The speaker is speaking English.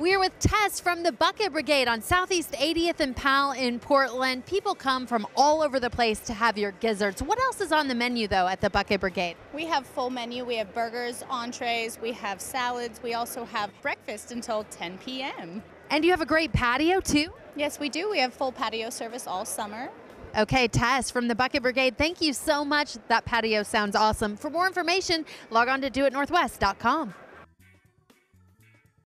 We're with Tess from the Bucket Brigade on Southeast 80th and Powell in Portland. People come from all over the place to have your gizzards. What else is on the menu, though, at the Bucket Brigade? We have full menu. We have burgers, entrees, we have salads. We also have breakfast until 10 p.m. And you have a great patio, too? Yes, we do. We have full patio service all summer. Okay, Tess from the Bucket Brigade, thank you so much. That patio sounds awesome. For more information, log on to doitnorthwest.com.